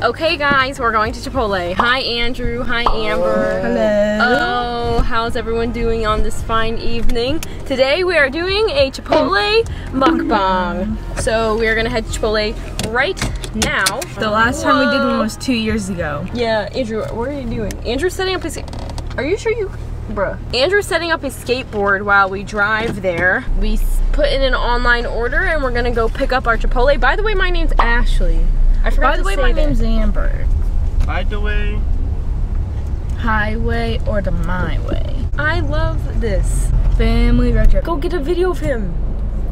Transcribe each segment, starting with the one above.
Okay, guys, we're going to Chipotle. Hi, Andrew. Hi, Amber. Hello. Oh, how's everyone doing on this fine evening? Today we are doing a Chipotle mukbang. So we are gonna head to Chipotle right now. The last time we did one was two years ago. Yeah, Andrew, what are you doing? Andrew's setting up his. Are you sure you, bruh? Andrew's setting up his skateboard while we drive there. We put in an online order and we're gonna go pick up our Chipotle. By the way, my name's Ashley. I forgot By the to way, say my that. name's Amber. By the way, Highway or the my way? I love this. Family road trip. Go get a video of him.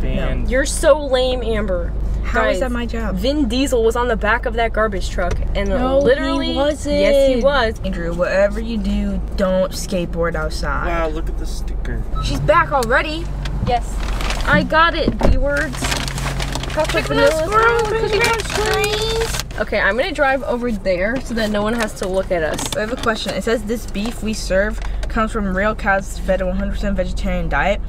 fan. You're so lame, Amber. How is Guys, that my job? Vin Diesel was on the back of that garbage truck and No, literally he wasn't. Yes, he was. Andrew, whatever you do, don't skateboard outside. Wow, look at the sticker. She's back already. Yes. I got it, B-words. Chocolate vanilla squirrel, Okay, I'm gonna drive over there so that no one has to look at us. I have a question. It says this beef we serve comes from real cows fed a 100% vegetarian diet.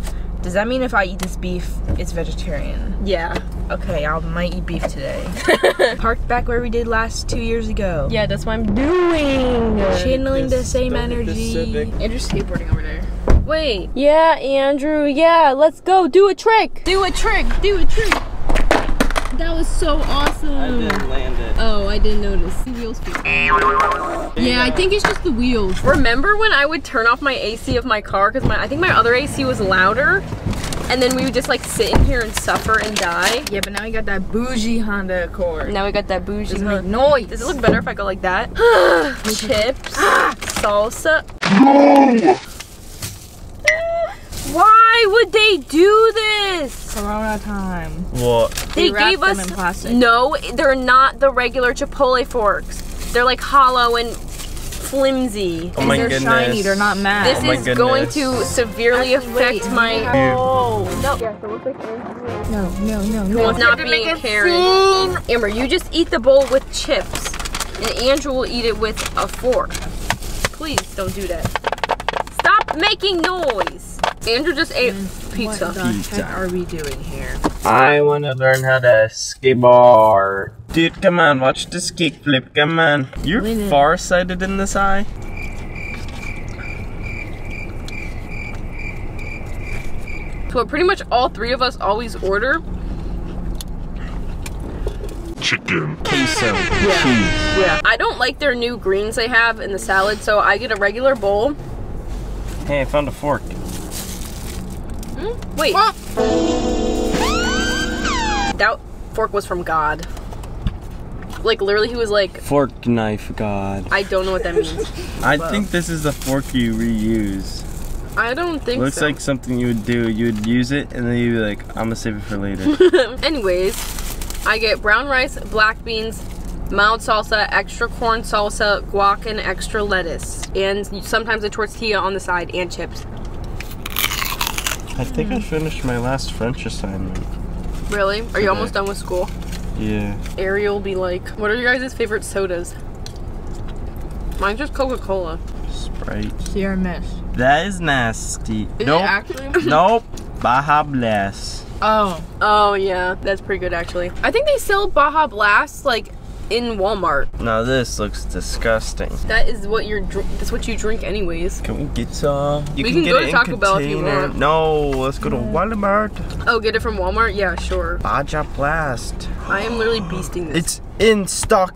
Does that mean if I eat this beef, it's vegetarian? Yeah. Okay, I might eat beef today. Parked back where we did last two years ago. Yeah, that's what I'm doing. Channeling the same don't hit this energy. Civic. Andrew's skateboarding over there. Wait. Yeah, Andrew. Yeah, let's go. Do a trick. Do a trick. Do a trick. That was so awesome. I didn't land it. Oh, I didn't notice. The wheels Yeah, I think it's just the wheels. Remember when I would turn off my AC of my car because my I think my other AC was louder, and then we would just like sit in here and suffer and die. Yeah, but now we got that bougie Honda Accord. Now we got that bougie. Doesn't make Honda. noise. Does it look better if I go like that? Chips, salsa. Why would they do this? Corona time. What? They wrap gave them us in plastic. no. They're not the regular Chipotle forks. They're like hollow and flimsy. Oh my they're goodness. shiny. They're not matte. This Oh my is going to severely Actually, affect wait, my. you Oh no! no, no, no, Who no. wants not being a Karen? Amber, you just eat the bowl with chips, and Andrew will eat it with a fork. Please don't do that. Stop making noise. Andrew just ate pizza. What the Pizza. heck are we doing here? I want to learn how to skateboard. Dude, come on, watch the this kickflip. Come on. You're Win it. farsighted in this eye. So what pretty much all three of us always order. Chicken. Queso. Cheese. Yeah. I don't like their new greens they have in the salad, so I get a regular bowl. Hey, I found a fork. Wait. That fork was from God. Like literally, he was like, Fork knife god. I don't know what that means. I think this is the fork you reuse. I don't think Looks so. like something you would do. You would use it and then you'd be like, I'm gonna save it for later. Anyways, I get brown rice, black beans, mild salsa, extra corn salsa, guac, and extra lettuce, and sometimes a tortilla on the side and chips. I think I finished my last French assignment. Really? Are you almost done with school? Yeah. Ariel will be like, "What are your guys' favorite sodas?" Mine's just Coca-Cola. Sprite. Sierra Mist. That is nasty. Is nope. it actually? nope. Baja Blast. Oh. Oh yeah, that's pretty good actually. I think they sell Baja Blast like in Walmart. Now this looks disgusting. That is what you're. That's what you drink anyways. Can we get some? You We can get go to Taco Bell if you want. No, let's go to Walmart. Oh, get it from Walmart? Yeah, sure. Baja Blast. I am literally beasting this. It's in stock.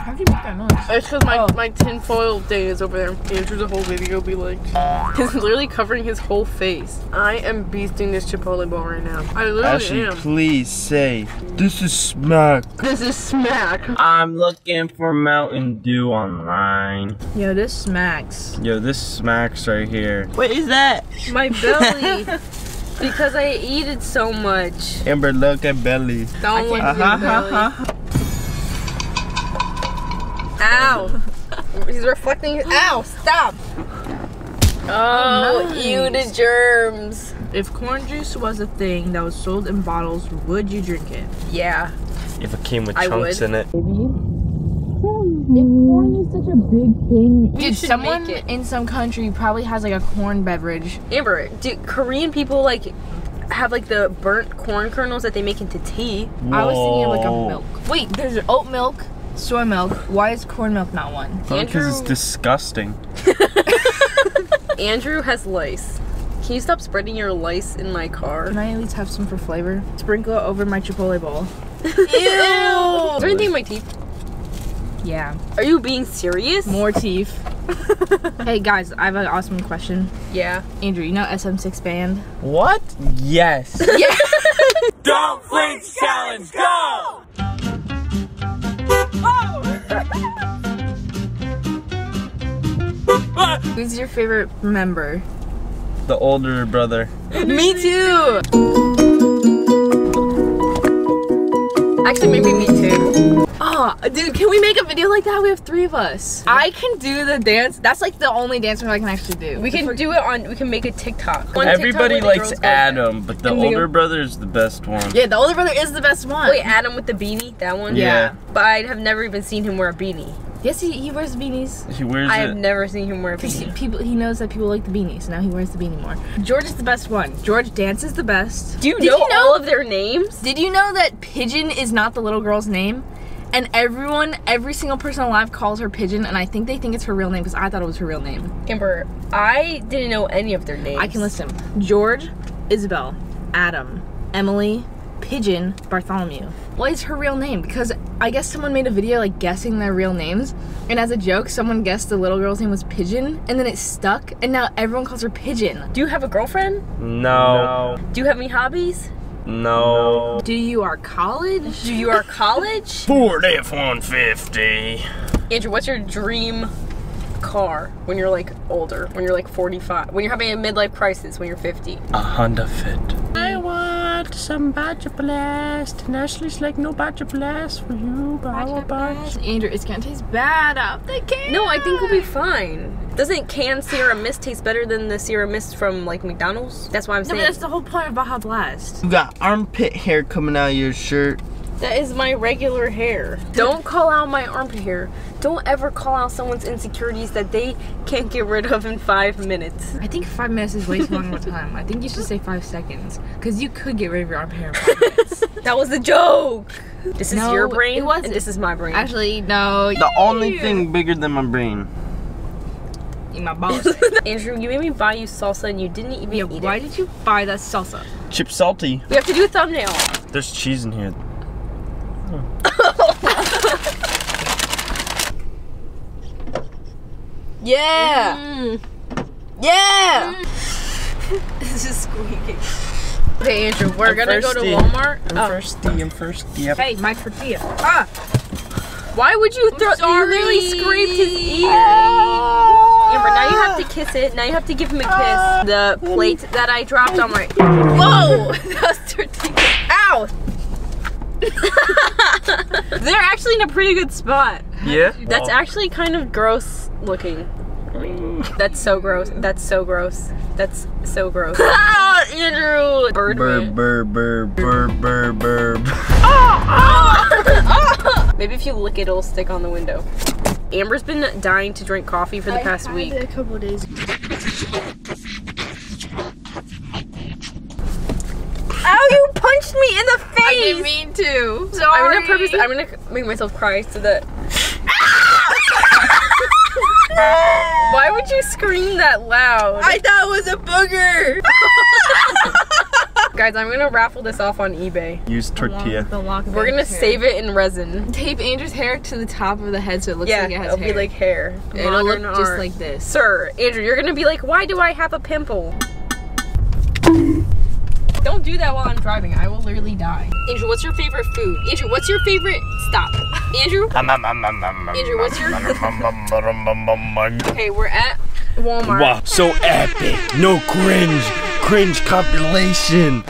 How do you make that noise? It's because my, Oh. my tinfoil thing is over there. Andrew's a whole video be like, he's literally covering his whole face. I am beasting this Chipotle bowl right now. I literally Ashley, am. please say this is smack. This is smack. I'm looking for Mountain Dew online. Yo, this smacks. Yo, this smacks right here. What is that? My belly. because I eat it so much. Amber, look at belly. Don't look at belly. Ow. He's reflecting. Ow, stop. Oh, nice. ew the germs. If corn juice was a thing that was sold in bottles, would you drink it? Yeah. If it came with I chunks would. in it. corn is such a big thing. You Dude, should someone make it. in some country probably has like a corn beverage. Amber, do Korean people like have like the burnt corn kernels that they make into tea. I was thinking of like a milk. Wait, there's oat milk, soy milk. Why is corn milk not one? Probably because it's disgusting. Andrew has lice. Can you stop spreading your lice in my car? Can I at least have some for flavor? Sprinkle it over my Chipotle bowl. Ew! Is there anything in my teeth? Yeah, Are you being serious? more teeth. hey guys, I have an awesome question. Yeah. Andrew, you know SM6 band? What? Yes. Yeah. Don't flinch challenge, go! Who's your favorite member? The older brother. Me too. Actually, maybe me too. Oh, dude, can we make a video like that? We have three of us. I can do the dance. That's like the only dance move I can actually do. We can do it on. We can make a TikTok. One Everybody where the likes Adam, but the And older go- brother is the best one. Yeah, the older brother is the best one. Wait, Adam with the beanie, that one. Yeah. But I have never even seen him wear a beanie. Yes, he, he wears beanies. He wears I have it. never seen him wear a Because beanie. people, he knows that people like the beanie, so now he wears the beanie more. George is the best one. George dances the best. Do you know, you know- all of their names? Did you know that Pigeon is not the little girl's name? And everyone, every single person alive calls her Pigeon, and I think they think it's her real name because I thought it was her real name. Kimber, I didn't know any of their names. I can list them George, Isabel, Adam, Emily, Pigeon, Bartholomew. What is her real name? Because I guess someone made a video like guessing their real names, and as a joke, someone guessed the little girl's name was Pigeon, and then it stuck, and now everyone calls her Pigeon. Do you have a girlfriend? No. Do you have any hobbies? No. Do you are college? Do you are college? Ford F-150. Andrew, what's your dream car when you're like older? When you're like 45? When you're having a midlife crisis when you're 50? A Honda Fit. I want some Badger Blast. And Ashley's like, no Badger Blast for you, but I want Badger. Andrew, it's gonna taste bad out the can. No, I think we'll be fine. Doesn't canned Sierra Mist taste better than the Sierra Mist from like McDonald's? That's why I'm No, but saying. that's the whole point of Baja Blast. You got armpit hair coming out of your shirt. That is my regular hair. Don't call out my armpit hair. Don't ever call out someone's insecurities that they can't get rid of in five minutes. I think five minutes is way too long of a time. I think you should say five seconds. Because you could get rid of your armpit hair in five minutes. That was a joke. This is your brain, it wasn't. and this is my brain. Actually, no. The only thing bigger than my brain. In my balls. Andrew, you made me buy you salsa and you didn't even yeah, eat why it. did you buy that salsa? Chip salty. We have to do a thumbnail. There's cheese in here. Yeah! Mm. Yeah! This is squeaking. Okay, Andrew, we're I'm gonna go to thirsty. Walmart. I'm Oh. thirsty, I'm thirsty. Yep. Hey, my tortilla. Ah! Why would you throw? You sorry. literally scraped his ear. Amber, now you have to kiss it. Now you have to give him a kiss. The plate that I dropped on my. Whoa! That's tortilla. Ow! They're actually in a pretty good spot. Yeah? That's actually kind of gross looking. Mm. That's so gross. That's so gross. That's so gross. ah, Andrew! Bird. Burr, burr, burr, burr, burr, burr. Ah, ah! Maybe if you lick it, it'll stick on the window. Amber's been dying to drink coffee for the past week. a couple days. Ow, you punched me in the face! I didn't mean to. Sorry. I'm gonna purpose. I'm gonna make myself cry so that. Why would you scream that loud? I thought it was a booger. Guys, I'm gonna raffle this off on eBay. Use tortilla. We're gonna save it in resin. Tape Andrew's hair to the top of the head so it looks Yeah, like it has it'll hair. be like hair. It'll look Modern just like this. Sir, Andrew, you're gonna be like, why do I have a pimple? Don't do that while I'm driving. I will literally die. Andrew, what's your favorite food? Andrew, what's your favorite? Stop. Andrew. Andrew, what's your? okay, we're at Walmart. Wow, so epic. No cringe. Cringe compilation.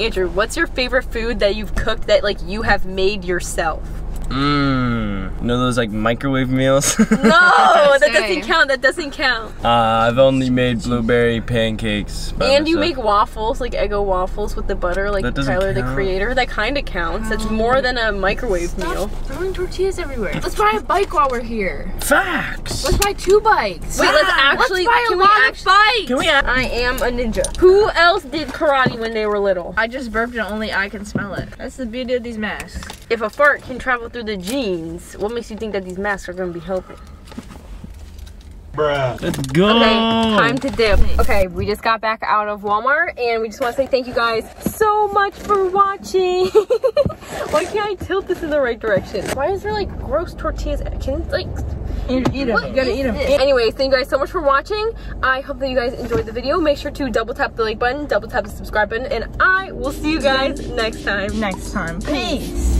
Andrew, what's your favorite food that you've cooked that like you have made yourself? Mmm. You know those like microwave meals? No, that doesn't count. That doesn't count. uh, I've only made blueberry pancakes. by And you make waffles, like Eggo waffles with the butter, like That doesn't Tyler the creator. That kind of counts. That's more than a microwave meal. Stop throwing tortillas everywhere. Let's buy a bike while we're here. facts. Let's buy two bikes. Wait, let's actually. Let's buy a can lot we of bikes. Can we? Add- I am a ninja. Who else did karate when they were little? I just burped and only I can smell it. That's the beauty of these masks. If a fart can travel through the jeans, what makes you think that these masks are going to be helping? Let's go. Okay, time to dip. Okay, we just got back out of Walmart and we just want to say thank you guys so much for watching. Why can't I tilt this in the right direction? Why is there like gross tortillas? Can like You eat them. What You gotta eat them. this? Anyways, thank you guys so much for watching. I hope that you guys enjoyed the video. Make sure to double tap the like button, double tap the subscribe button, and I will see you guys next time. Next time. Peace.